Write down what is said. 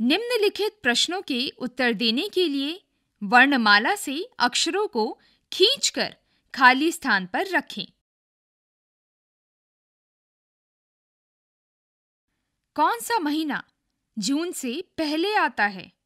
निम्नलिखित प्रश्नों के उत्तर देने के लिए वर्णमाला से अक्षरों को खींचकर खाली स्थान पर रखें। कौन सा महीना जून से पहले आता है?